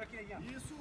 Por aqui, Ian. Isso.